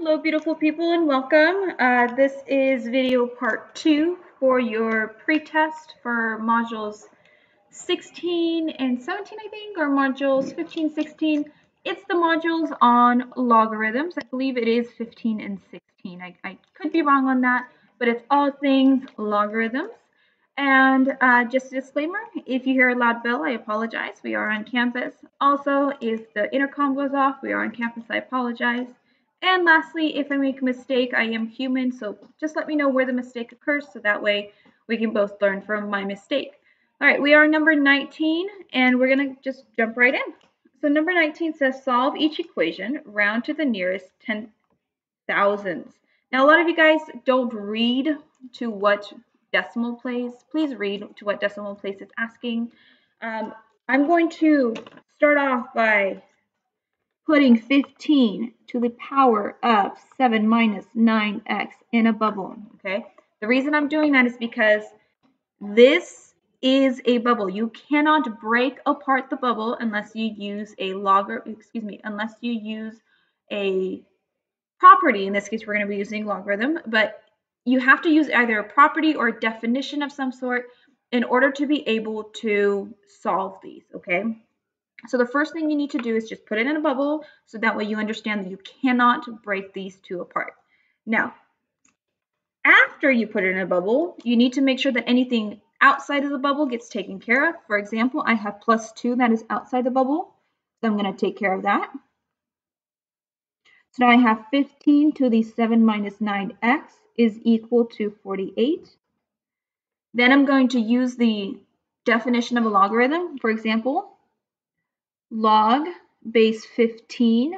Hello, beautiful people, and welcome. Uh, this is video part two for your pre-test for modules 16 and 17, I think, or modules 15, 16. It's the modules on logarithms. I believe it is 15 and 16. I, I could be wrong on that, but it's all things logarithms. And uh, just a disclaimer, if you hear a loud bell, I apologize. We are on campus. Also, if the intercom goes off, we are on campus. I apologize. And lastly, if I make a mistake, I am human, so just let me know where the mistake occurs so that way we can both learn from my mistake. All right, we are number 19, and we're going to just jump right in. So number 19 says solve each equation, round to the nearest 10 thousandths. Now, a lot of you guys don't read to what decimal place. Please read to what decimal place it's asking. Um, I'm going to start off by putting 15 to the power of 7 minus 9x in a bubble, okay? The reason I'm doing that is because this is a bubble. You cannot break apart the bubble unless you use a logger, excuse me, unless you use a property. In this case, we're going to be using logarithm, but you have to use either a property or a definition of some sort in order to be able to solve these, okay? So the first thing you need to do is just put it in a bubble so that way you understand that you cannot break these two apart. Now, after you put it in a bubble, you need to make sure that anything outside of the bubble gets taken care of. For example, I have plus 2 that is outside the bubble, so I'm going to take care of that. So now I have 15 to the 7 minus 9x is equal to 48. Then I'm going to use the definition of a logarithm. For example, log base 15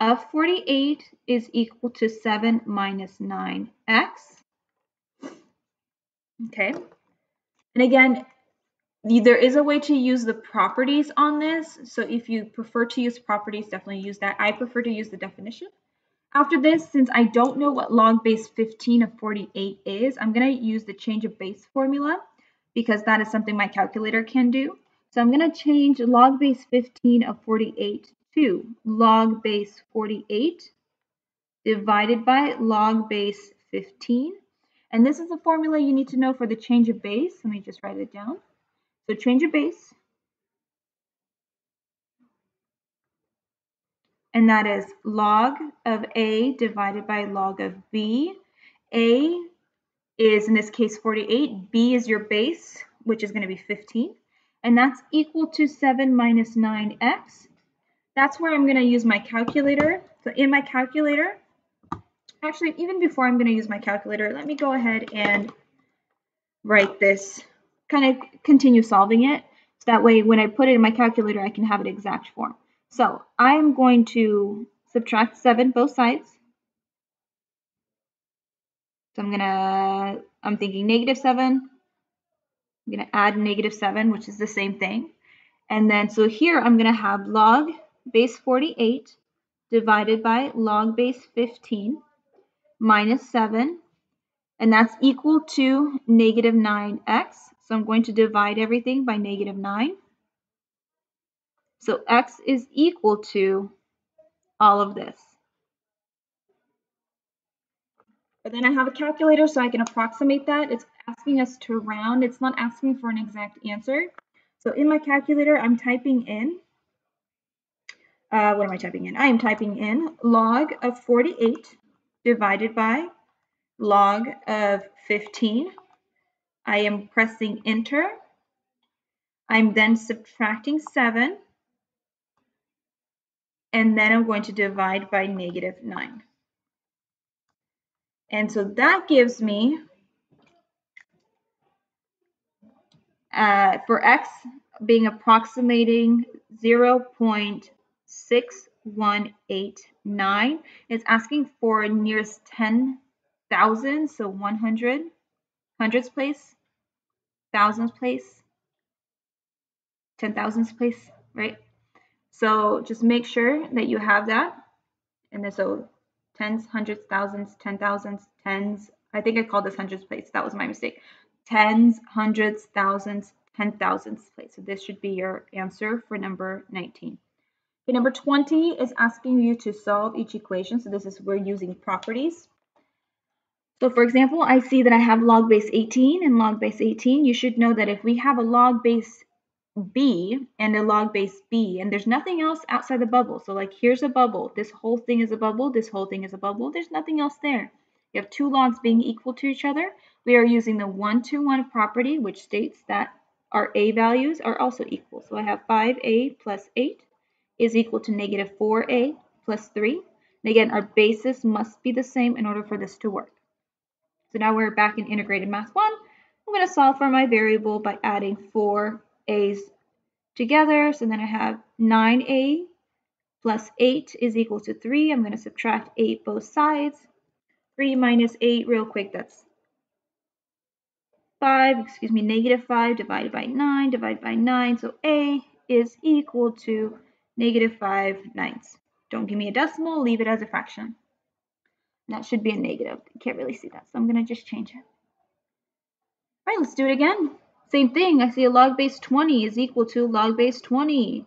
of 48 is equal to 7 minus 9x. Okay. And again, there is a way to use the properties on this. So if you prefer to use properties, definitely use that. I prefer to use the definition. After this, since I don't know what log base 15 of 48 is, I'm going to use the change of base formula because that is something my calculator can do. So I'm going to change log base 15 of 48 to log base 48 divided by log base 15. And this is the formula you need to know for the change of base. Let me just write it down. So change of base. And that is log of A divided by log of B. A is, in this case, 48. B is your base, which is going to be 15 and that's equal to 7 minus 9x. That's where I'm going to use my calculator. So in my calculator, actually, even before I'm going to use my calculator, let me go ahead and write this, kind of continue solving it. So that way, when I put it in my calculator, I can have it exact form. So I'm going to subtract 7 both sides. So I'm going to, I'm thinking negative 7 I'm going to add negative 7, which is the same thing. And then, so here I'm going to have log base 48 divided by log base 15 minus 7, and that's equal to negative 9x. So I'm going to divide everything by negative 9. So x is equal to all of this. But then I have a calculator so I can approximate that. It's asking us to round. It's not asking for an exact answer. So in my calculator, I'm typing in, uh, what am I typing in? I am typing in log of 48 divided by log of 15. I am pressing enter. I'm then subtracting 7. And then I'm going to divide by negative 9. And so that gives me uh, for x being approximating 0.6189. It's asking for nearest 10,000, so 100, hundreds place, thousands place, 10,000s place, right? So just make sure that you have that. And then so tens, hundreds, thousands, ten thousands, tens. I think I called this hundreds place. That was my mistake tens, hundreds, thousands, ten thousands place. So this should be your answer for number 19. Okay, number 20 is asking you to solve each equation. So this is we're using properties. So for example, I see that I have log base 18 and log base 18. You should know that if we have a log base b and a log base b and there's nothing else outside the bubble. So like here's a bubble. This whole thing is a bubble. This whole thing is a bubble. There's nothing else there. You have two logs being equal to each other. We are using the one-to-one -one property, which states that our a values are also equal. So I have 5a plus 8 is equal to negative 4a plus 3. And again, our basis must be the same in order for this to work. So now we're back in integrated math 1. I'm going to solve for my variable by adding 4 a's together. So then I have 9a plus 8 is equal to 3. I'm going to subtract 8 both sides. 3 minus 8 real quick, that's 5, excuse me, negative 5 divided by 9 divided by 9. So a is equal to negative 5 ninths. Don't give me a decimal, leave it as a fraction. That should be a negative. You can't really see that, so I'm going to just change it. All right, let's do it again. Same thing, I see a log base 20 is equal to log base 20.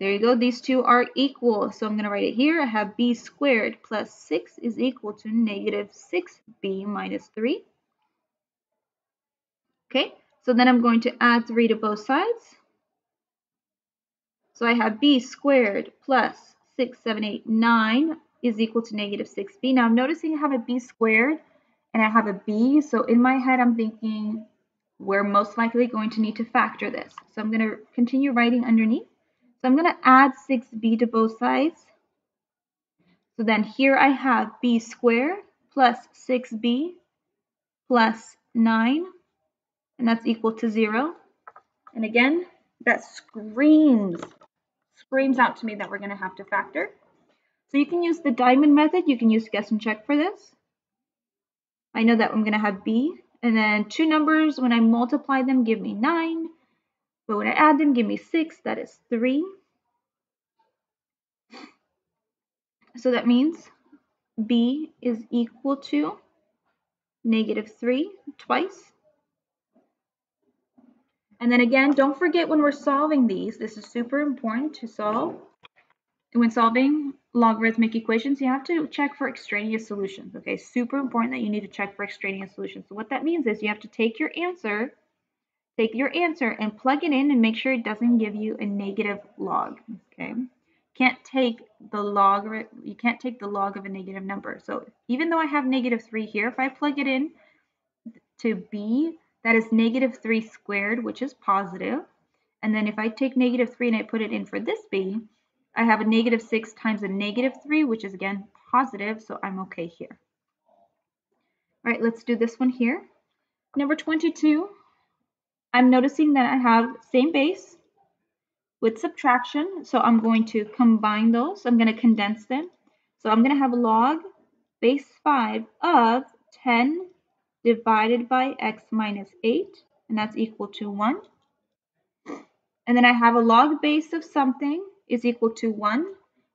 There you go, these two are equal. So I'm going to write it here. I have b squared plus 6 is equal to negative 6b minus 3. Okay, so then I'm going to add 3 to both sides. So I have b squared plus 6, 7, 8, 9 is equal to negative 6b. Now I'm noticing I have a b squared and I have a b. So in my head, I'm thinking we're most likely going to need to factor this. So I'm going to continue writing underneath. So I'm going to add 6b to both sides. So then here I have b squared plus 6b plus 9, and that's equal to 0. And again, that screams screams out to me that we're going to have to factor. So you can use the diamond method. You can use guess and check for this. I know that I'm going to have b, and then two numbers, when I multiply them, give me 9. But when I add them, give me 6. That is 3. So that means b is equal to negative 3 twice. And then again, don't forget when we're solving these, this is super important to solve. When solving logarithmic equations, you have to check for extraneous solutions. Okay, super important that you need to check for extraneous solutions. So what that means is you have to take your answer, take your answer and plug it in and make sure it doesn't give you a negative log. Okay, can't take the log, you can't take the log of a negative number. So even though I have negative 3 here, if I plug it in to b, that is negative 3 squared, which is positive. And then if I take negative 3 and I put it in for this b, I have a negative 6 times a negative 3, which is again positive, so I'm okay here. All right, let's do this one here. Number 22, I'm noticing that I have same base with subtraction, so I'm going to combine those. I'm going to condense them. So I'm going to have a log base 5 of 10 divided by x minus 8, and that's equal to 1. And then I have a log base of something is equal to 1.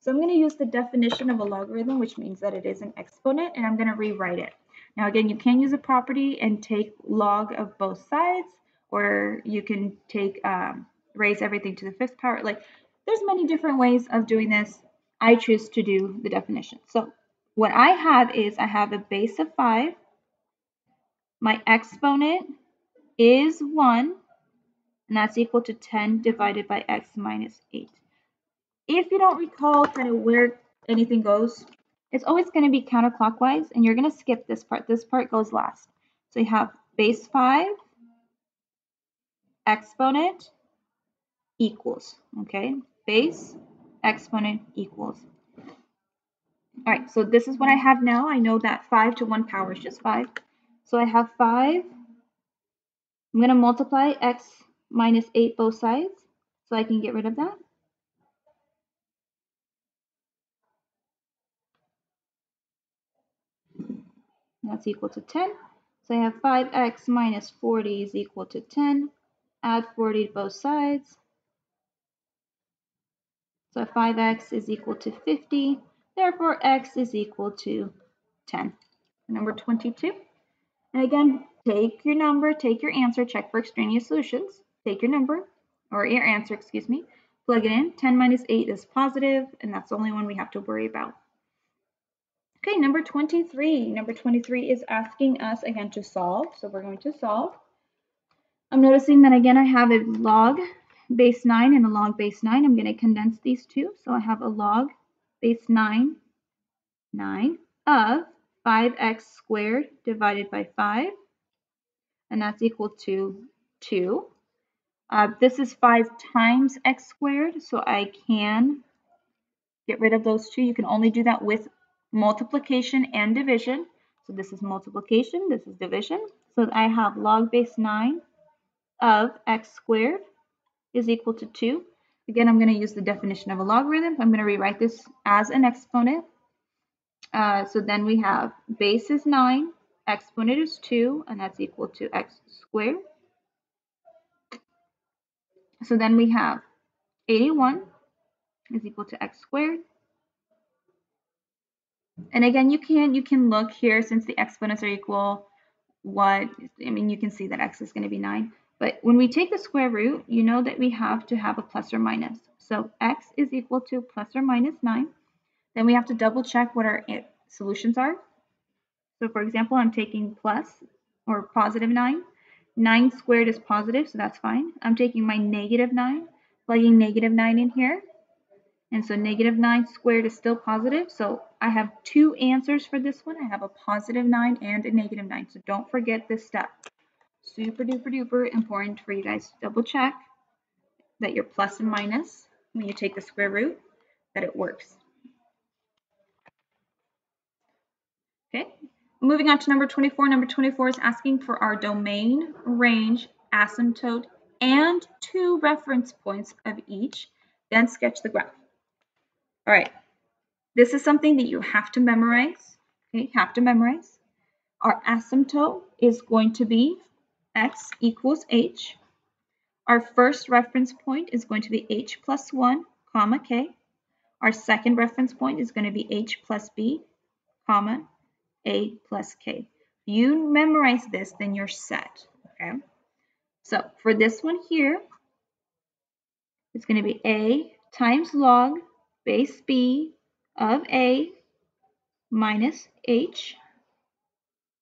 So I'm going to use the definition of a logarithm, which means that it is an exponent, and I'm going to rewrite it. Now again, you can use a property and take log of both sides, or you can take um, raise everything to the fifth power. Like there's many different ways of doing this. I choose to do the definition. So what I have is I have a base of 5 my exponent is 1, and that's equal to 10 divided by x minus 8. If you don't recall kind of where anything goes, it's always going to be counterclockwise, and you're going to skip this part. This part goes last. So you have base 5, exponent, equals, okay? Base, exponent, equals. All right, so this is what I have now. I know that 5 to 1 power is just 5. So I have 5. I'm going to multiply x minus 8 both sides so I can get rid of that. That's equal to 10. So I have 5x minus 40 is equal to 10. Add 40 to both sides. So 5x is equal to 50. Therefore, x is equal to 10. Number 22. And again, take your number, take your answer, check for extraneous solutions. Take your number, or your answer, excuse me. plug it in. 10 minus 8 is positive, and that's the only one we have to worry about. Okay, number 23. Number 23 is asking us again to solve. So we're going to solve. I'm noticing that again I have a log base 9 and a log base 9. I'm going to condense these two. So I have a log base 9, 9 of 5x squared divided by 5. And that's equal to 2. Uh, this is 5 times x squared, so I can get rid of those two. You can only do that with multiplication and division. So this is multiplication, this is division. So I have log base 9 of x squared is equal to 2. Again, I'm going to use the definition of a logarithm. I'm going to rewrite this as an exponent. Uh, so then we have base is 9, exponent is 2, and that's equal to x squared. So then we have 81 is equal to x squared and again, you can you can look here since the exponents are equal. What I mean, you can see that x is going to be 9. But when we take the square root, you know that we have to have a plus or minus. So x is equal to plus or minus 9. Then we have to double check what our solutions are. So for example, I'm taking plus or positive 9. 9 squared is positive, so that's fine. I'm taking my negative 9, plugging negative 9 in here. And so negative 9 squared is still positive. So I have two answers for this one. I have a positive 9 and a negative 9. So don't forget this step. Super duper duper important for you guys to double check that your plus and minus, when you take the square root, that it works. Okay, moving on to number 24. Number 24 is asking for our domain, range, asymptote, and two reference points of each. Then sketch the graph. All right, this is something that you have to memorize. Okay, have to memorize. Our asymptote is going to be x equals h. Our first reference point is going to be h plus 1, comma k. Our second reference point is going to be h plus b, comma a plus k. You memorize this, then you're set. Okay. So for this one here, it's going to be a times log base b of a minus h,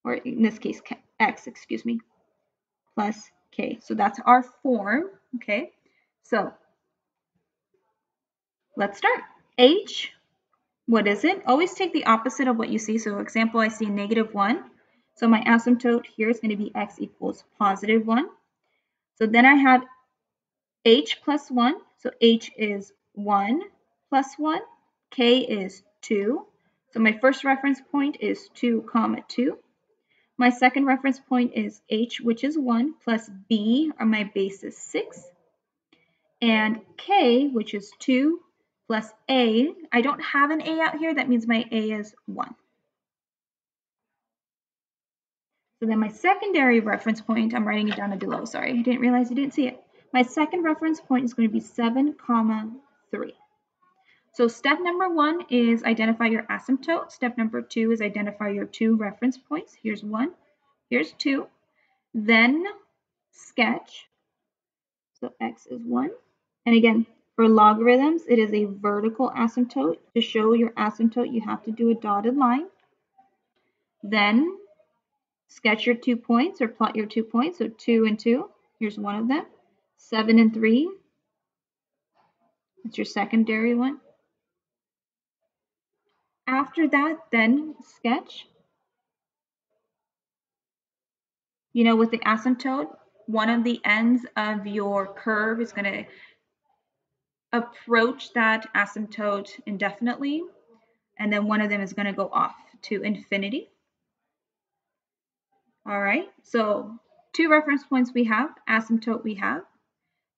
or in this case x, excuse me, plus k. So that's our form, okay? So let's start. h, what is it? Always take the opposite of what you see. So example, I see negative 1. So my asymptote here is going to be x equals positive 1. So then I have h plus 1. So h is 1 plus 1. K is 2. So my first reference point is 2 comma 2. My second reference point is H, which is 1, plus B, or my base is 6. And K, which is 2, plus A. I don't have an A out here. That means my A is 1. So then my secondary reference point, I'm writing it down below. Sorry, I didn't realize you didn't see it. My second reference point is going to be 7 comma 3. So step number one is identify your asymptote. Step number two is identify your two reference points. Here's one, here's two. Then sketch. So x is one. And again, for logarithms, it is a vertical asymptote. To show your asymptote, you have to do a dotted line. Then sketch your two points or plot your two points. So two and two, here's one of them. Seven and three, that's your secondary one. After that, then sketch. You know, with the asymptote, one of the ends of your curve is going to approach that asymptote indefinitely, and then one of them is going to go off to infinity. All right, so two reference points we have, asymptote we have.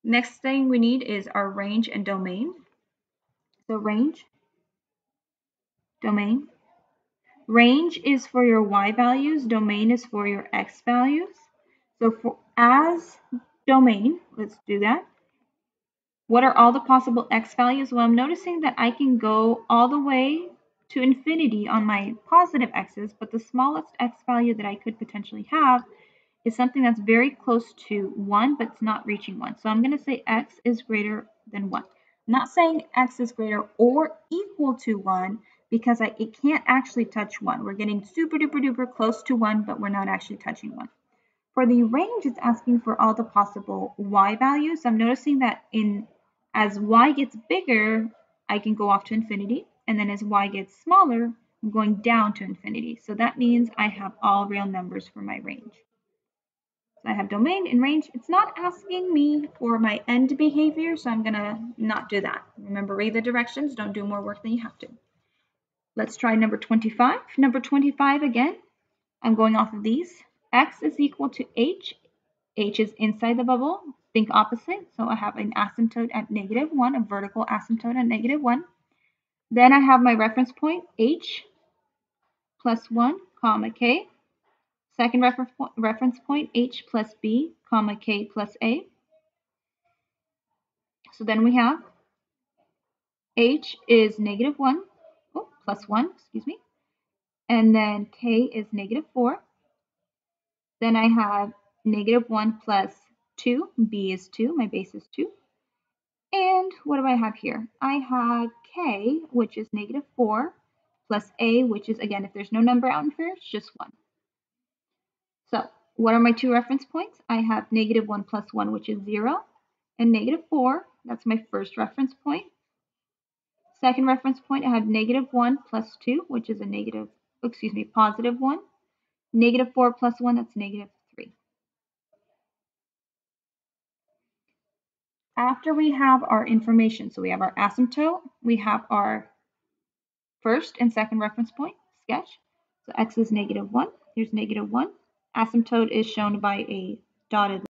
Next thing we need is our range and domain. So range domain. Range is for your y values, domain is for your x values. So for as domain, let's do that. What are all the possible x values? Well, I'm noticing that I can go all the way to infinity on my positive x's, but the smallest x value that I could potentially have is something that's very close to 1, but it's not reaching 1. So I'm going to say x is greater than 1. I'm not saying x is greater or equal to 1 because I, it can't actually touch 1. We're getting super duper duper close to 1, but we're not actually touching 1. For the range, it's asking for all the possible y values. I'm noticing that in as y gets bigger, I can go off to infinity. And then as y gets smaller, I'm going down to infinity. So that means I have all real numbers for my range. So I have domain and range. It's not asking me for my end behavior, so I'm going to not do that. Remember, read the directions. Don't do more work than you have to. Let's try number 25. Number 25 again, I'm going off of these. x is equal to h. h is inside the bubble. Think opposite. So I have an asymptote at negative 1, a vertical asymptote at negative 1. Then I have my reference point, h plus 1, comma k. Second refer reference point, h plus b, comma k plus a. So then we have h is negative 1, oh, plus 1, excuse me. And then k is negative 4. Then I have negative 1 plus 2, b is 2, my base is 2. And what do I have here? I have k, which is negative 4, plus a, which is, again, if there's no number out in here, it's just 1. So what are my two reference points? I have negative 1 plus 1, which is 0, and negative 4, that's my first reference point. Second reference point, I have negative 1 plus 2, which is a negative, excuse me, positive 1. Negative 4 plus 1, that's negative 3. After we have our information, so we have our asymptote, we have our first and second reference point, sketch. So x is negative 1, here's negative 1, asymptote is shown by a dotted